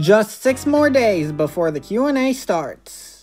Just six more days before the Q&A starts.